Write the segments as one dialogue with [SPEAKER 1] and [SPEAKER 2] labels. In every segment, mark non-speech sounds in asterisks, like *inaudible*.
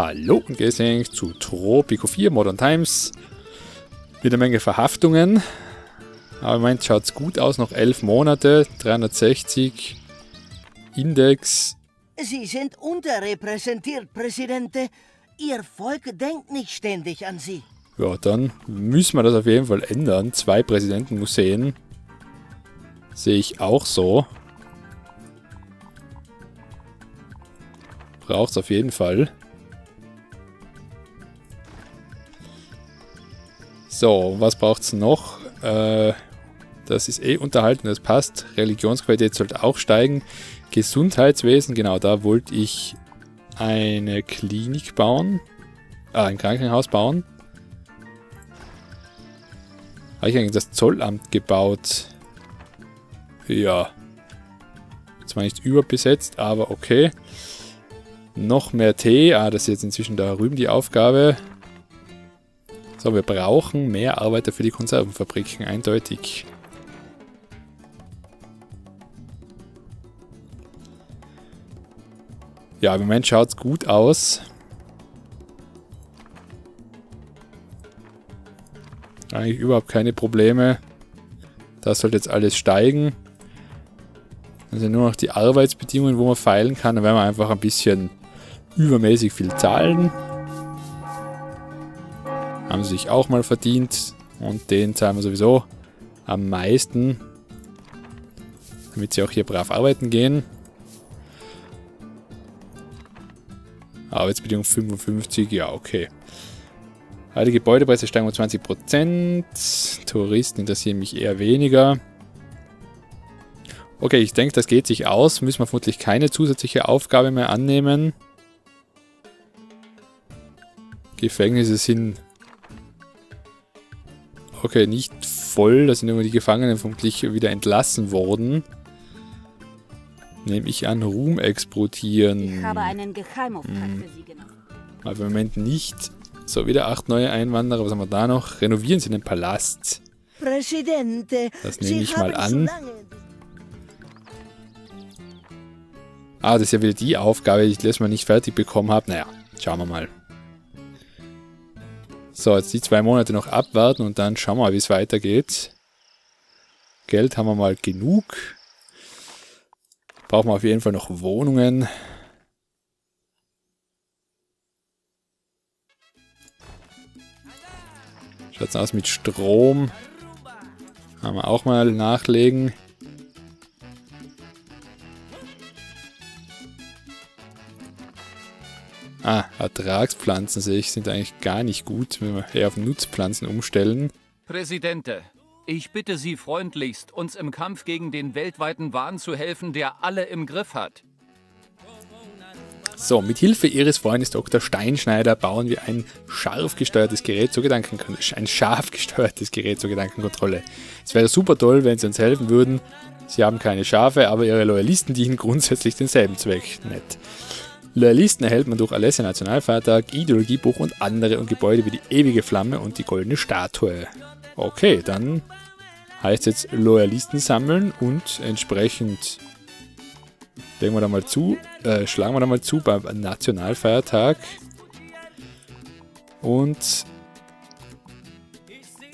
[SPEAKER 1] Hallo und gesenkt zu Tropico 4 Modern Times. Wieder eine Menge Verhaftungen. Aber im Moment schaut es gut aus, noch 11 Monate, 360 Index.
[SPEAKER 2] Sie sind unterrepräsentiert, Präsidente. Ihr Volk denkt nicht ständig an Sie.
[SPEAKER 1] Ja, dann müssen wir das auf jeden Fall ändern. Zwei Präsidentenmuseen. Sehe ich auch so. Braucht es auf jeden Fall. So, was braucht es noch? Äh, das ist eh unterhalten, das passt. Religionsqualität sollte auch steigen. Gesundheitswesen, genau, da wollte ich eine Klinik bauen. Ah, ein Krankenhaus bauen. Habe ich eigentlich das Zollamt gebaut? Ja. Zwar nicht überbesetzt, aber okay. Noch mehr Tee. Ah, das ist jetzt inzwischen da rüben die Aufgabe. So, wir brauchen mehr Arbeiter für die Konservenfabriken, eindeutig. Ja, im Moment schaut es gut aus. Eigentlich überhaupt keine Probleme. Das sollte jetzt alles steigen. Sind nur noch die Arbeitsbedingungen, wo man feilen kann. Da werden wir einfach ein bisschen übermäßig viel zahlen. Haben sie sich auch mal verdient. Und den zahlen wir sowieso am meisten. Damit sie auch hier brav arbeiten gehen. Arbeitsbedingung 55, ja okay. Die Gebäudepreise steigen um 20%. Touristen interessieren mich eher weniger. Okay, ich denke, das geht sich aus. Müssen wir vermutlich keine zusätzliche Aufgabe mehr annehmen. Gefängnisse sind... Okay, nicht voll. Da sind immer die Gefangenen vermutlich wieder entlassen worden. Nehme ich an, Ruhm exportieren.
[SPEAKER 3] Ich habe einen Geheimauftrag hm. für Sie genommen.
[SPEAKER 1] Aber im Moment nicht. So, wieder acht neue Einwanderer. Was haben wir da noch? Renovieren Sie den Palast.
[SPEAKER 2] Präsidente,
[SPEAKER 1] das nehme ich mal an. Ah, das ist ja wieder die Aufgabe, die ich letztes Mal nicht fertig bekommen habe. Naja, schauen wir mal. So, jetzt die zwei Monate noch abwarten und dann schauen wir mal, wie es weitergeht. Geld haben wir mal genug. Brauchen wir auf jeden Fall noch Wohnungen. Schaut's aus mit Strom. Haben wir auch mal nachlegen. Ah, Ertragspflanzen sehe ich, sind eigentlich gar nicht gut, wenn wir eher auf Nutzpflanzen umstellen.
[SPEAKER 4] Präsidente, ich bitte Sie freundlichst, uns im Kampf gegen den weltweiten Wahn zu helfen, der alle im Griff hat.
[SPEAKER 1] So, mit Hilfe Ihres Freundes Dr. Steinschneider bauen wir ein scharf gesteuertes Gerät zur Gedankenkontrolle. Ein scharf gesteuertes Gerät zur Gedankenkontrolle. Es wäre super toll, wenn Sie uns helfen würden. Sie haben keine Schafe, aber Ihre Loyalisten dienen grundsätzlich denselben Zweck. Nett. Loyalisten erhält man durch Alessia Nationalfeiertag, Ideologiebuch und andere und Gebäude wie die ewige Flamme und die goldene Statue. Okay, dann heißt jetzt Loyalisten sammeln und entsprechend legen wir da mal zu, äh, schlagen wir da mal zu beim Nationalfeiertag und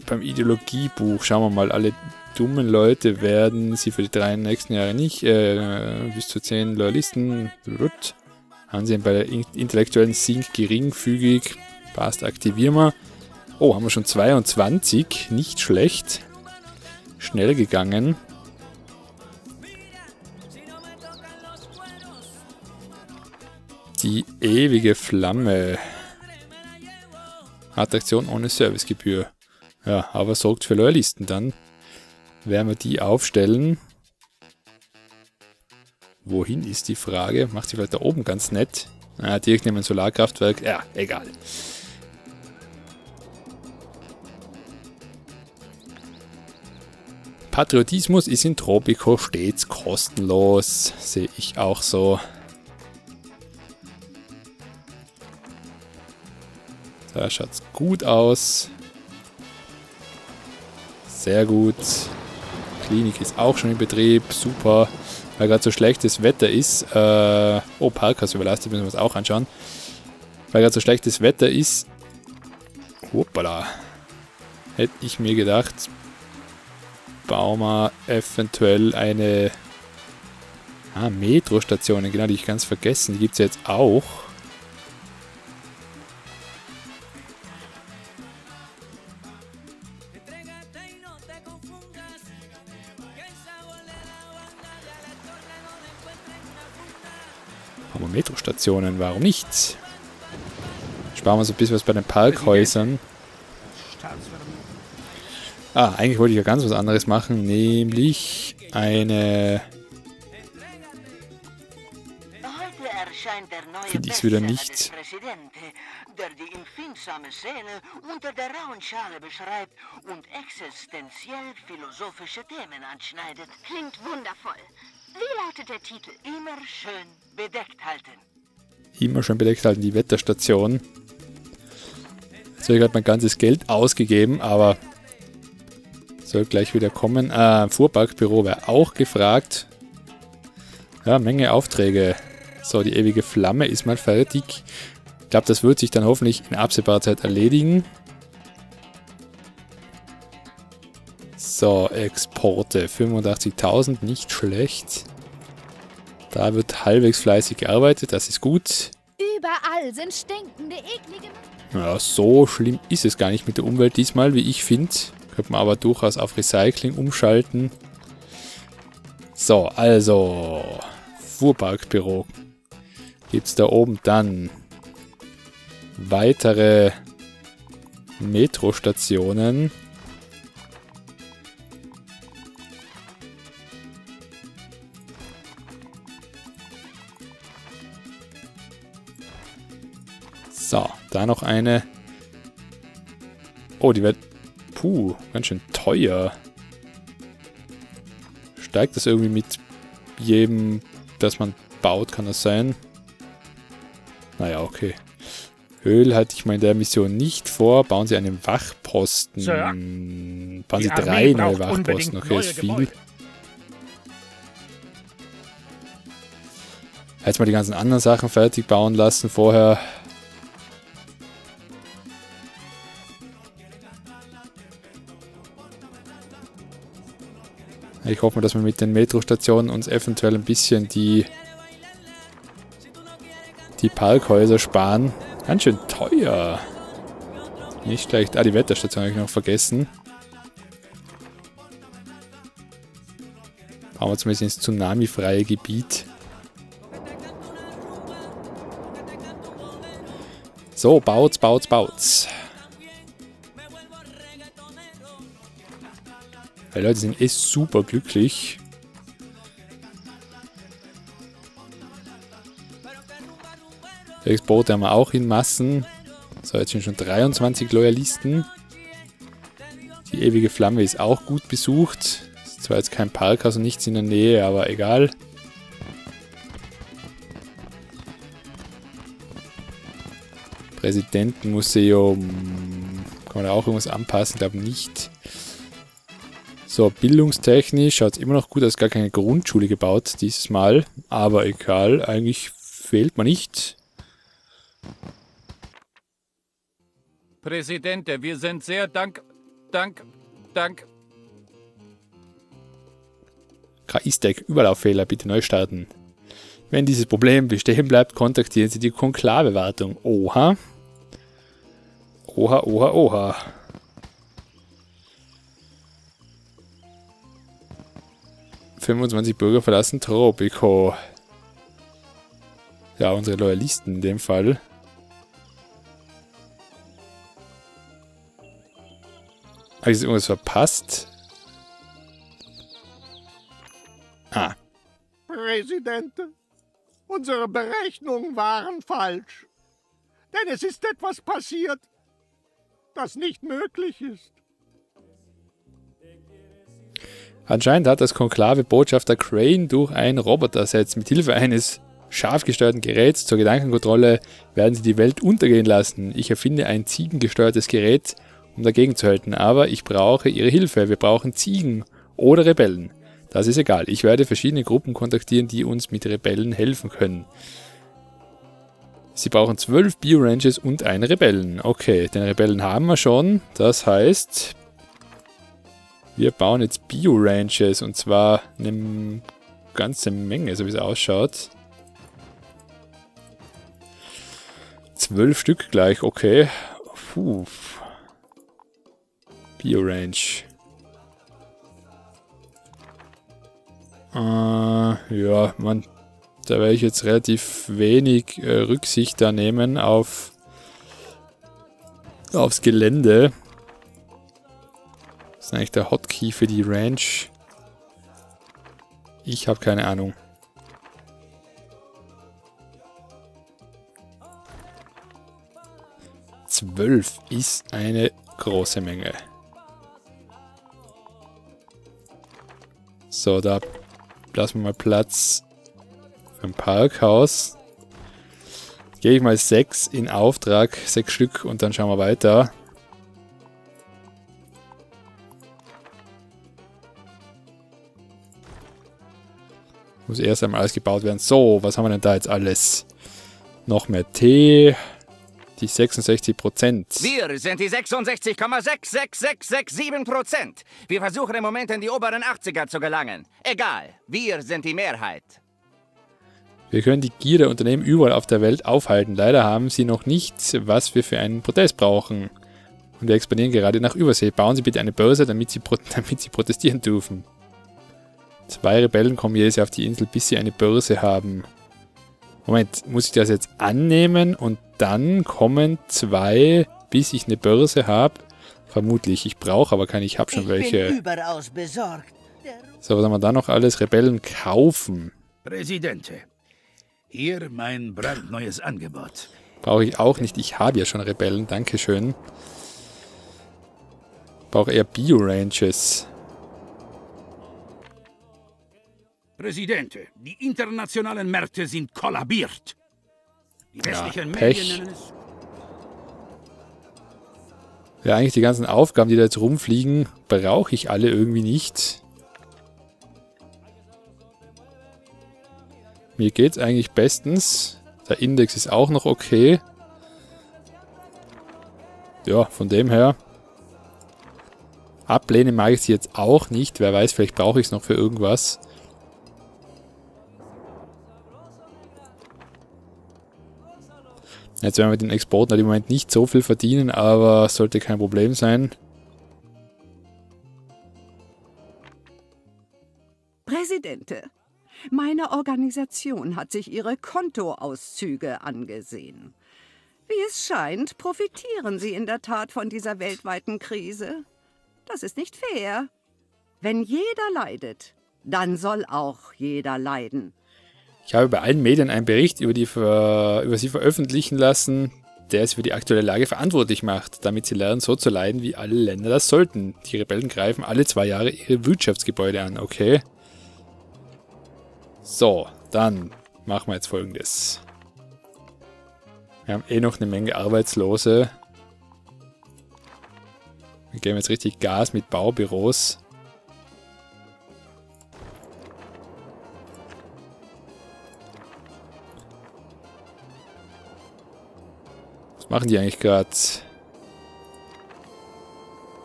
[SPEAKER 1] beim Ideologiebuch schauen wir mal, alle dummen Leute werden sie für die drei nächsten Jahre nicht, äh, bis zu zehn Loyalisten, Ansehen bei der intellektuellen Sync geringfügig. Passt, aktivieren wir. Oh, haben wir schon 22. Nicht schlecht. Schnell gegangen. Die ewige Flamme. Attraktion ohne Servicegebühr. Ja, aber sorgt für Loyalisten dann. Werden wir die aufstellen. Wohin ist die Frage? Macht sie vielleicht da oben ganz nett? Ah, direkt neben ein Solarkraftwerk. Ja, egal. Patriotismus ist in Tropico stets kostenlos. Sehe ich auch so. Da schaut's gut aus. Sehr gut. Klinik ist auch schon in Betrieb. Super weil gerade so schlechtes Wetter ist. Äh, oh, Parkhaus überlastet, müssen wir uns auch anschauen. weil gerade so schlechtes Wetter ist, hoppala, hätte ich mir gedacht, bauen wir eventuell eine ah, Metrostationen, genau, die ich ganz vergessen, die gibt es jetzt auch. Metrostationen, warum nicht? Sparen wir so ein bisschen was bei den Parkhäusern. Ah, eigentlich wollte ich ja ganz was anderes machen, nämlich eine... Finde ich es wieder nicht.
[SPEAKER 2] der die empfindsame Seele unter der rauen Schale beschreibt und existenziell philosophische Themen anschneidet.
[SPEAKER 3] Klingt wundervoll. Wie lautet der Titel?
[SPEAKER 2] Immer schön bedeckt halten.
[SPEAKER 1] Immer schön bedeckt halten, die Wetterstation. Ich gerade mein ganzes Geld ausgegeben, aber soll gleich wieder kommen. Äh, Fuhrparkbüro wäre auch gefragt. Ja, Menge Aufträge. So, die ewige Flamme ist mal fertig. Ich glaube, das wird sich dann hoffentlich in absehbarer Zeit erledigen. So, Exporte. 85.000, nicht schlecht. Da wird halbwegs fleißig gearbeitet, das ist gut.
[SPEAKER 3] Überall sind stinkende, eklige...
[SPEAKER 1] Ja, so schlimm ist es gar nicht mit der Umwelt diesmal, wie ich finde. Könnte man aber durchaus auf Recycling umschalten. So, also... Fuhrparkbüro. Gibt es da oben dann weitere Metrostationen. So, da noch eine. Oh, die wird... Puh, ganz schön teuer. Steigt das irgendwie mit jedem, das man baut, kann das sein? Naja, okay. Öl hatte ich mal in der Mission nicht vor. Bauen Sie einen Wachposten.
[SPEAKER 5] Sir,
[SPEAKER 1] Bauen Sie drei neue Wachposten. Okay, ist viel. Jetzt mal die ganzen anderen Sachen fertig bauen lassen vorher. Ich hoffe dass wir mit den Metrostationen uns eventuell ein bisschen die, die Parkhäuser sparen. Ganz schön teuer. Nicht schlecht. Ah, die Wetterstation habe ich noch vergessen. Bauen wir zumindest ins tsunami-freie Gebiet. So, baut's, baut's, baut's. Die Leute sind eh super glücklich. Exporte haben wir auch in Massen. So, jetzt sind schon 23 Loyalisten. Die ewige Flamme ist auch gut besucht. Ist zwar jetzt kein Parkhaus und nichts in der Nähe, aber egal. Präsidentenmuseum. Kann man da auch irgendwas anpassen? Ich glaube nicht. So, bildungstechnisch schaut es immer noch gut aus. Gar keine Grundschule gebaut dieses Mal. Aber egal, eigentlich fehlt man nicht.
[SPEAKER 4] Präsidente, wir sind sehr dank... Dank... Dank...
[SPEAKER 1] KI-Stack, Überlauffehler, bitte neu starten. Wenn dieses Problem bestehen bleibt, kontaktieren Sie die Konklavewartung. Oha. Oha, oha, oha. ...25 Bürger verlassen Tropico. Ja, unsere Loyalisten in dem Fall. Habe ich jetzt irgendwas verpasst? Ah,
[SPEAKER 5] Präsident, unsere Berechnungen waren falsch. Denn es ist etwas passiert, das nicht möglich ist.
[SPEAKER 1] Anscheinend hat das Konklave Botschafter Crane durch ein Robotersetz mit Hilfe eines scharf gesteuerten Geräts zur Gedankenkontrolle werden sie die Welt untergehen lassen. Ich erfinde ein ziegengesteuertes Gerät, um dagegen zu halten, aber ich brauche ihre Hilfe. Wir brauchen Ziegen oder Rebellen. Das ist egal. Ich werde verschiedene Gruppen kontaktieren, die uns mit Rebellen helfen können. Sie brauchen zwölf Bio-Ranges und einen Rebellen. Okay, den Rebellen haben wir schon. Das heißt, wir bauen jetzt Bio-Ranches und zwar eine ganze Menge, so wie es ausschaut. Zwölf Stück gleich, okay. Puh. Bio-Range. Äh, ja, man, da werde ich jetzt relativ wenig äh, Rücksicht da nehmen auf aufs Gelände. Das ist eigentlich der Hotkey für die Ranch. Ich habe keine Ahnung. Zwölf ist eine große Menge. So, da lassen wir mal Platz für ein Parkhaus. Gebe ich mal sechs in Auftrag, sechs Stück und dann schauen wir weiter. Muss erst einmal alles gebaut werden. So, was haben wir denn da jetzt alles? Noch mehr Tee. Die 66 Prozent.
[SPEAKER 6] Wir sind die 66,66667 Prozent. Wir versuchen im Moment in die oberen 80er zu gelangen. Egal, wir sind die Mehrheit.
[SPEAKER 1] Wir können die Gier der Unternehmen überall auf der Welt aufhalten. Leider haben sie noch nichts, was wir für einen Protest brauchen. Und wir expandieren gerade nach Übersee. Bauen Sie bitte eine Börse, damit sie, *laughs* damit sie protestieren dürfen. Zwei Rebellen kommen jedes Jahr auf die Insel, bis sie eine Börse haben. Moment, muss ich das jetzt annehmen und dann kommen zwei, bis ich eine Börse habe? Vermutlich. Ich brauche aber keine, ich habe schon
[SPEAKER 2] ich
[SPEAKER 1] welche.
[SPEAKER 2] bin überaus besorgt.
[SPEAKER 1] So, was haben wir da noch alles? Rebellen kaufen.
[SPEAKER 7] Präsidente, hier mein brandneues Angebot.
[SPEAKER 1] Brauche ich auch nicht. Ich habe ja schon Rebellen. Dankeschön. Brauche eher Bio-Ranches.
[SPEAKER 7] Präsidente, die internationalen Märkte sind kollabiert. Die westlichen
[SPEAKER 1] Pech.
[SPEAKER 7] Medien
[SPEAKER 1] Ja, eigentlich die ganzen Aufgaben, die da jetzt rumfliegen, brauche ich alle irgendwie nicht. Mir geht's eigentlich bestens. Der Index ist auch noch okay. Ja, von dem her. Ablehnen mag ich sie jetzt auch nicht. Wer weiß, vielleicht brauche ich es noch für irgendwas. Jetzt werden wir mit den Exporten im Moment nicht so viel verdienen, aber sollte kein Problem sein.
[SPEAKER 8] Präsidente, meine Organisation hat sich Ihre Kontoauszüge angesehen. Wie es scheint, profitieren Sie in der Tat von dieser weltweiten Krise. Das ist nicht fair. Wenn jeder leidet, dann soll auch jeder leiden.
[SPEAKER 1] Ich habe bei allen Medien einen Bericht über, die, über sie veröffentlichen lassen, der es für die aktuelle Lage verantwortlich macht, damit sie lernen, so zu leiden, wie alle Länder das sollten. Die Rebellen greifen alle zwei Jahre ihre Wirtschaftsgebäude an, okay? So, dann machen wir jetzt folgendes. Wir haben eh noch eine Menge Arbeitslose. Wir geben jetzt richtig Gas mit Baubüros. Machen die eigentlich gerade?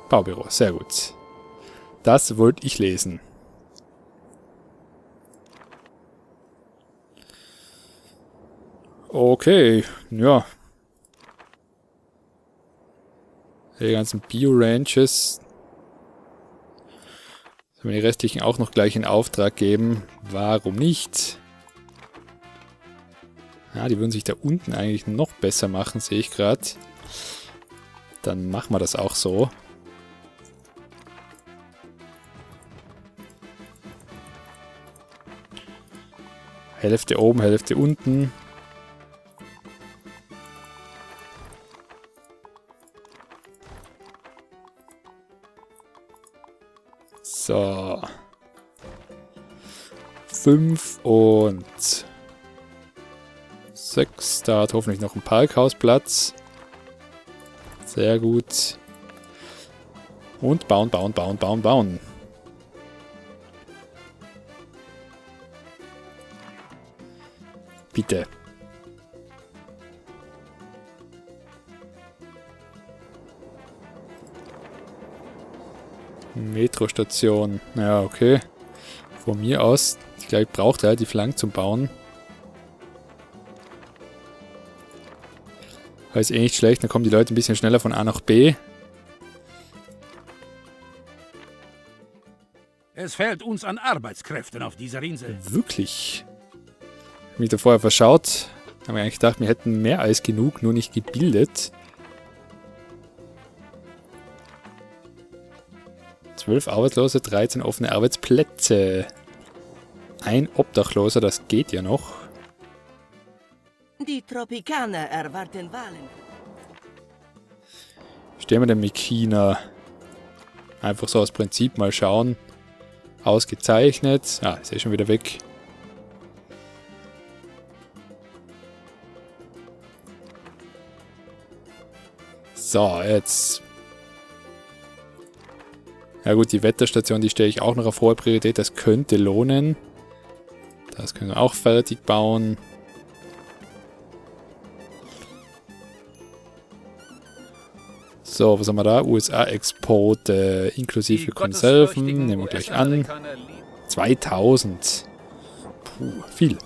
[SPEAKER 1] Baubüro, sehr gut. Das wollte ich lesen. Okay, ja. Die ganzen Bio-Ranches. Sollen wir die restlichen auch noch gleich in Auftrag geben? Warum nicht? Ja, die würden sich da unten eigentlich noch besser machen, sehe ich gerade. Dann machen wir das auch so. Hälfte oben, Hälfte unten. So. Fünf und 6. Da hat hoffentlich noch ein Parkhaus Platz. Sehr gut. Und bauen, bauen, bauen, bauen, bauen. Bitte. Metrostation. Ja, okay. Von mir aus, ich glaube, ich brauche relativ lang zum Bauen. Aber ist eh nicht schlecht, dann kommen die Leute ein bisschen schneller von A nach B.
[SPEAKER 7] Es fehlt uns an Arbeitskräften auf dieser Insel.
[SPEAKER 1] Wirklich? Ich habe mich da vorher verschaut. Habe mir eigentlich gedacht, wir hätten mehr als genug, nur nicht gebildet. Zwölf Arbeitslose, 13 offene Arbeitsplätze. Ein Obdachloser, das geht ja noch.
[SPEAKER 2] Die Tropikaner erwarten Wahlen.
[SPEAKER 1] Stehen wir den mit China? Einfach so aus Prinzip mal schauen. Ausgezeichnet. Ah, ist eh schon wieder weg. So, jetzt. Ja gut, die Wetterstation, die stelle ich auch noch auf hohe Priorität. Das könnte lohnen. Das können wir auch fertig bauen. So, was haben wir da? USA-Export äh, inklusive Konserven. Nehmen wir gleich an. 2000. Puh, viel.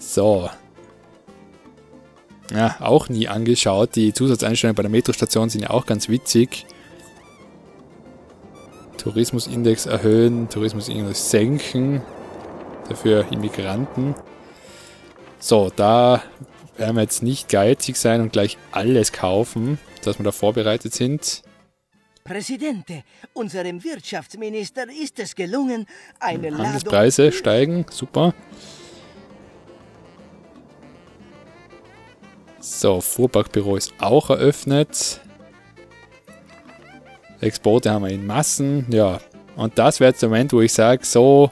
[SPEAKER 1] So. Ja, auch nie angeschaut. Die Zusatzeinstellungen bei der Metrostation sind ja auch ganz witzig. Tourismusindex erhöhen, Tourismusindex senken. Dafür Immigranten. So, da werden wir jetzt nicht geizig sein und gleich alles kaufen, dass wir da vorbereitet sind.
[SPEAKER 2] Präsidente, unserem Wirtschaftsminister ist es gelungen, eine Ladung...
[SPEAKER 1] Handelspreise steigen, super. So, Fuhrparkbüro ist auch eröffnet. Exporte haben wir in Massen, ja. Und das wäre jetzt der Moment, wo ich sage, so,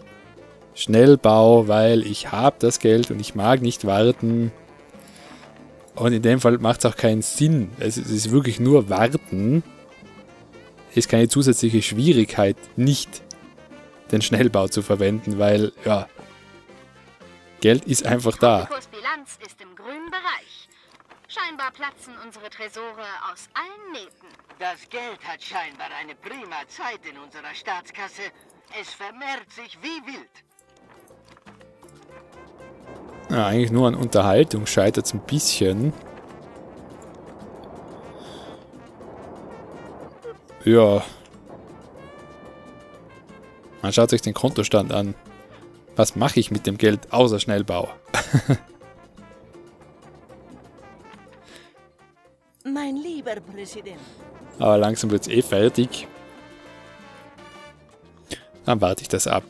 [SPEAKER 1] Schnellbau, weil ich habe das Geld und ich mag nicht warten. Und in dem Fall macht es auch keinen Sinn. Es ist wirklich nur warten. Ist keine zusätzliche Schwierigkeit, nicht den Schnellbau zu verwenden, weil, ja, Geld ist einfach da.
[SPEAKER 3] Kursbilanz ist im grünen Bereich. Scheinbar platzen unsere Tresore aus allen Nähten.
[SPEAKER 2] Das Geld hat scheinbar eine prima Zeit in unserer Staatskasse. Es vermehrt sich wie wild.
[SPEAKER 1] Ja, eigentlich nur an Unterhaltung scheitert es ein bisschen. Ja. Man schaut sich den Kontostand an. Was mache ich mit dem Geld außer Schnellbau? *laughs*
[SPEAKER 2] Mein lieber Präsident.
[SPEAKER 1] Aber langsam wird es eh fertig. Dann warte ich das ab.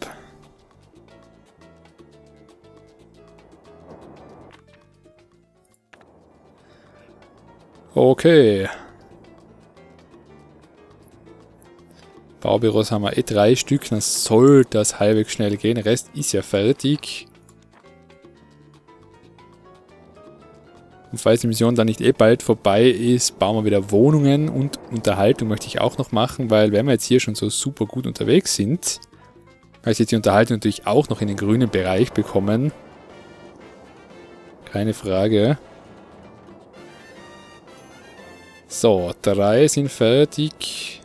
[SPEAKER 1] Okay. Baubüros haben wir eh drei Stück, dann soll das halbwegs schnell gehen. Der Rest ist ja fertig. Und falls die Mission dann nicht eh bald vorbei ist, bauen wir wieder Wohnungen und Unterhaltung möchte ich auch noch machen, weil wenn wir jetzt hier schon so super gut unterwegs sind, kann ich jetzt die Unterhaltung natürlich auch noch in den grünen Bereich bekommen. Keine Frage. So, drei sind fertig.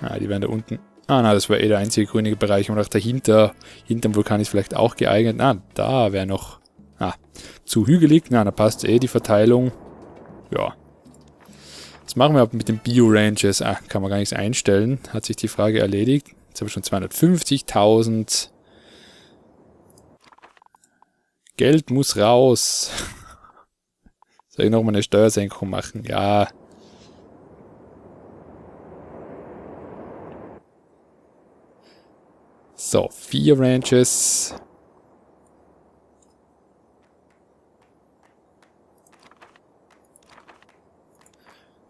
[SPEAKER 1] Ah, die werden da unten. Ah, na, das war eh der einzige grüne Bereich. Und auch dahinter, hinterm Vulkan ist vielleicht auch geeignet. Ah, da wäre noch... Ah, zu hügelig. Na, da passt eh die Verteilung. Ja. Was machen wir mit den Bio-Ranges? Ah, kann man gar nichts einstellen. Hat sich die Frage erledigt. Jetzt haben wir schon 250.000. Geld muss raus. *laughs* Soll ich nochmal eine Steuersenkung machen? Ja. So, vier Ranches.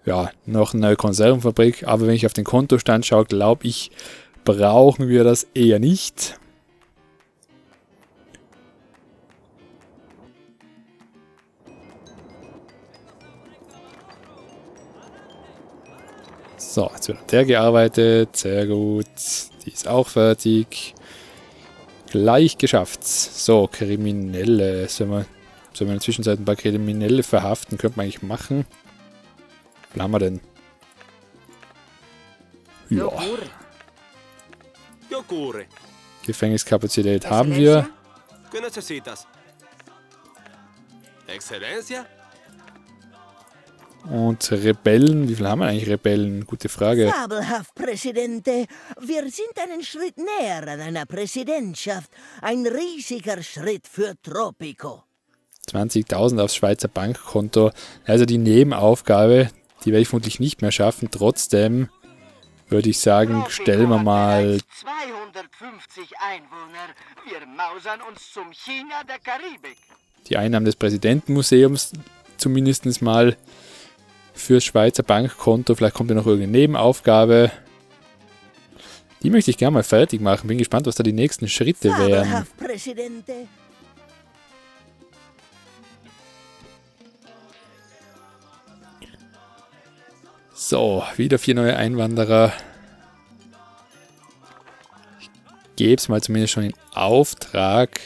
[SPEAKER 1] Ja, noch eine neue Konservenfabrik. Aber wenn ich auf den Kontostand schaue, glaube ich, brauchen wir das eher nicht. So, jetzt wird der gearbeitet. Sehr gut. Die ist auch fertig. Gleich geschafft. So, Kriminelle. Sollen wir, sollen wir in der Zwischenzeit ein paar Kriminelle verhaften? Könnte man eigentlich machen. Haben wir denn? Ja. Gefängniskapazität haben wir. Und Rebellen, wie viel haben wir eigentlich Rebellen? Gute Frage.
[SPEAKER 2] Fabelhaft, Präsidente. Wir sind einen Schritt näher an einer Präsidentschaft. Ein riesiger Schritt für Tropico.
[SPEAKER 1] 20.000 aufs Schweizer Bankkonto. Also die Nebenaufgabe, die werde ich vermutlich nicht mehr schaffen. Trotzdem würde ich sagen, stellen wir mal
[SPEAKER 2] 250 Einwohner. Wir mausern uns zum China der Karibik.
[SPEAKER 1] die Einnahmen des Präsidentenmuseums zumindest mal fürs Schweizer Bankkonto. Vielleicht kommt ja noch irgendeine Nebenaufgabe. Die möchte ich gerne mal fertig machen. Bin gespannt, was da die nächsten Schritte wären. So, wieder vier neue Einwanderer. Ich gebe es mal zumindest schon in Auftrag.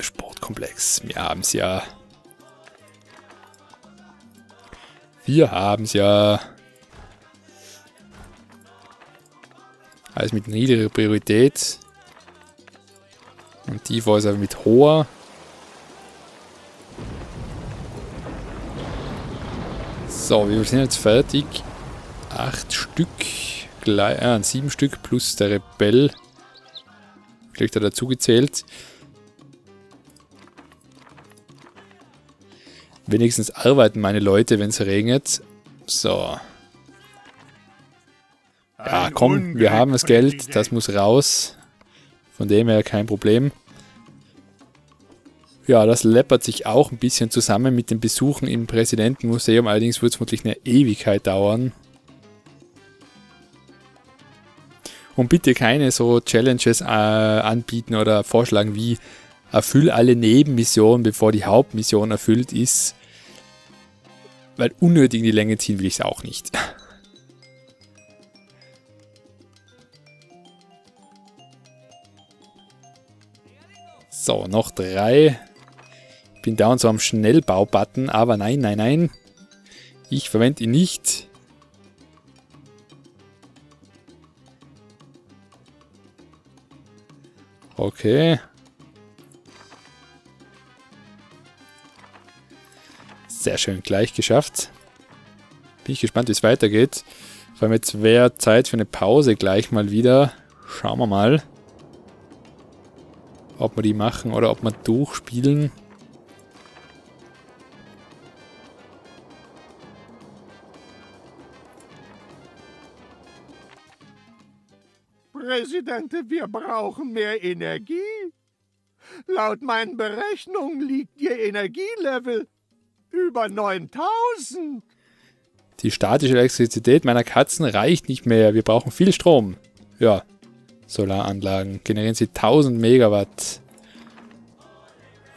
[SPEAKER 1] Sportkomplex. Wir haben es ja. Wir haben es ja. Alles mit niedriger Priorität. Und die war es aber mit hoher. So, wir sind jetzt fertig. Acht Stück. Gleich, äh, sieben Stück plus der Rebell. Vielleicht da dazu gezählt. Wenigstens arbeiten meine Leute, wenn es regnet. So. Ja, komm, wir haben das Geld. Das muss raus. Von dem her kein Problem. Ja, das läppert sich auch ein bisschen zusammen mit den Besuchen im Präsidentenmuseum. Allerdings wird es vermutlich eine Ewigkeit dauern. Und bitte keine so Challenges äh, anbieten oder vorschlagen wie erfüll alle Nebenmissionen, bevor die Hauptmission erfüllt ist. Weil unnötig in die Länge ziehen will ich es auch nicht. *laughs* So, noch drei. Bin dauernd so am Schnellbau-Button, aber nein, nein, nein. Ich verwende ihn nicht. Okay. Sehr schön, gleich geschafft. Bin ich gespannt, wie es weitergeht. Vor allem jetzt wäre Zeit für eine Pause gleich mal wieder. Schauen wir mal, ob wir die machen oder ob wir durchspielen.
[SPEAKER 5] Präsidente, wir brauchen mehr Energie. Laut meinen Berechnungen liegt Ihr Energielevel über 9000.
[SPEAKER 1] Die statische Elektrizität meiner Katzen reicht nicht mehr. Wir brauchen viel Strom. Ja, Solaranlagen. Generieren sie 1000 Megawatt.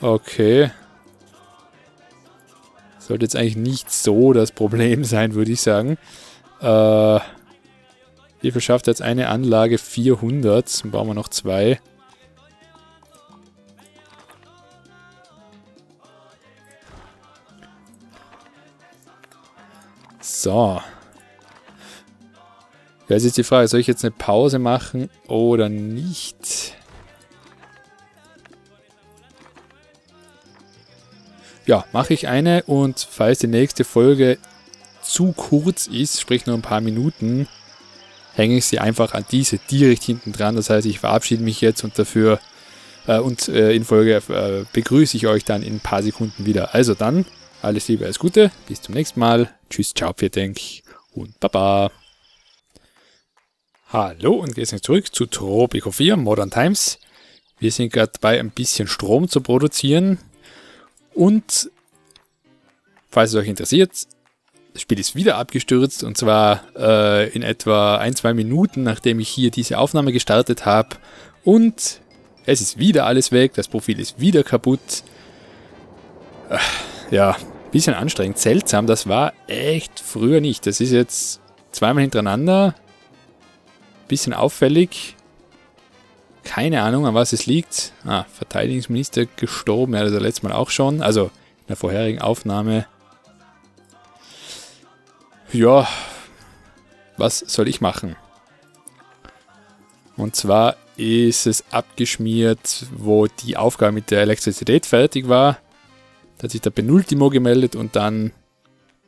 [SPEAKER 1] Okay. Sollte jetzt eigentlich nicht so das Problem *laughs* sein, würde ich sagen. Äh, wie viel schafft jetzt eine Anlage? 400. Dann brauchen wir noch zwei. So. Ja, jetzt ist die Frage, soll ich jetzt eine Pause machen oder nicht? Ja, mache ich eine und falls die nächste Folge zu kurz ist, sprich nur ein paar Minuten, hänge ich sie einfach an diese direkt hinten dran. Das heißt, ich verabschiede mich jetzt und dafür äh, und äh, in Folge äh, begrüße ich euch dann in ein paar Sekunden wieder. Also dann, alles Liebe, alles Gute, bis zum nächsten Mal. Tschüss, ciao, Denk und Baba. Hallo und sind zurück zu Tropico 4 Modern Times. Wir sind gerade dabei, ein bisschen Strom zu produzieren. Und falls es euch interessiert, das Spiel ist wieder abgestürzt und zwar äh, in etwa ein, zwei Minuten, nachdem ich hier diese Aufnahme gestartet habe. Und es ist wieder alles weg, das Profil ist wieder kaputt. Äh, ja, Bisschen anstrengend, seltsam, das war echt früher nicht. Das ist jetzt zweimal hintereinander. Bisschen auffällig. Keine Ahnung, an was es liegt. Ah, Verteidigungsminister gestorben, ja, das war letztes Mal auch schon. Also in der vorherigen Aufnahme. Ja, was soll ich machen? Und zwar ist es abgeschmiert, wo die Aufgabe mit der Elektrizität fertig war. Da hat sich der Penultimo gemeldet und dann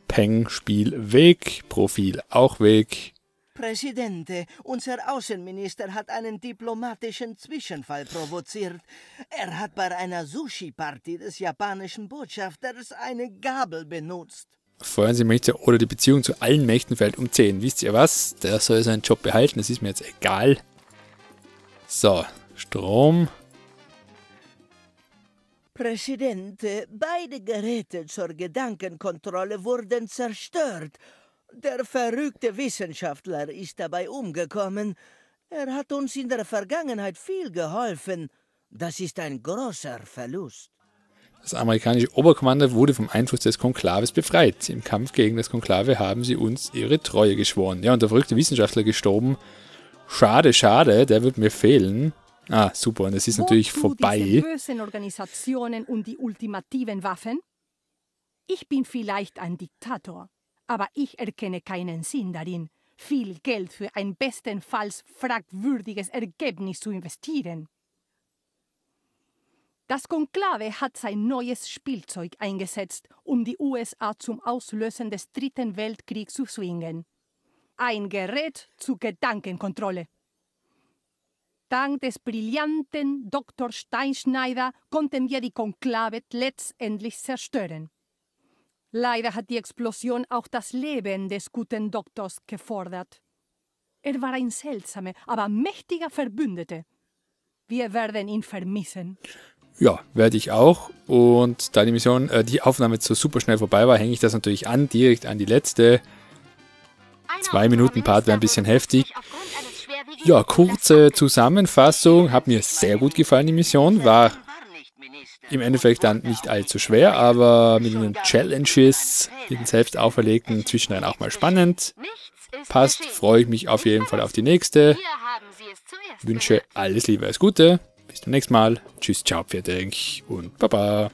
[SPEAKER 1] Peng, Spiel weg, Profil auch weg.
[SPEAKER 2] Präsidente, unser Außenminister hat einen diplomatischen Zwischenfall provoziert. Er hat bei einer Sushi-Party des japanischen Botschafters eine Gabel benutzt.
[SPEAKER 1] Feuern Sie mich oder die Beziehung zu allen Mächten fällt um 10. Wisst ihr was? Der soll seinen Job behalten, das ist mir jetzt egal. So, Strom.
[SPEAKER 2] Präsidente, beide Geräte zur Gedankenkontrolle wurden zerstört. Der verrückte Wissenschaftler ist dabei umgekommen. Er hat uns in der Vergangenheit viel geholfen. Das ist ein großer Verlust.
[SPEAKER 1] Das amerikanische Oberkommando wurde vom Einfluss des Konklaves befreit. Im Kampf gegen das Konklave haben sie uns ihre Treue geschworen. Ja, und der verrückte Wissenschaftler gestorben. Schade, schade, der wird mir fehlen. Ah, super, und es ist natürlich vorbei.
[SPEAKER 9] Diese bösen Organisationen und die ultimativen Waffen? Ich bin vielleicht ein Diktator, aber ich erkenne keinen Sinn darin, viel Geld für ein bestenfalls fragwürdiges Ergebnis zu investieren. Das Konklave hat sein neues Spielzeug eingesetzt, um die USA zum Auslösen des Dritten Weltkriegs zu zwingen. Ein Gerät zur Gedankenkontrolle. Dank des brillanten Dr. Steinschneider konnten wir die Konklave letztendlich zerstören. Leider hat die Explosion auch das Leben des guten Doktors gefordert. Er war ein seltsamer, aber mächtiger Verbündeter. Wir werden ihn vermissen.
[SPEAKER 1] Ja, werde ich auch. Und da die Mission, äh, die Aufnahme so super schnell vorbei war, hänge ich das natürlich an, direkt an die letzte. Zwei Minuten Part wäre ein bisschen heftig. Ja, kurze Zusammenfassung. Hat mir sehr gut gefallen, die Mission. War im Endeffekt dann nicht allzu schwer, aber mit den Challenges, mit den selbst auferlegten, zwischendrin auch mal spannend. Passt, freue ich mich auf jeden Fall auf die nächste. Wünsche alles Liebe, alles Gute. Bis zum nächsten Mal. Tschüss, ciao, Pferd und Baba.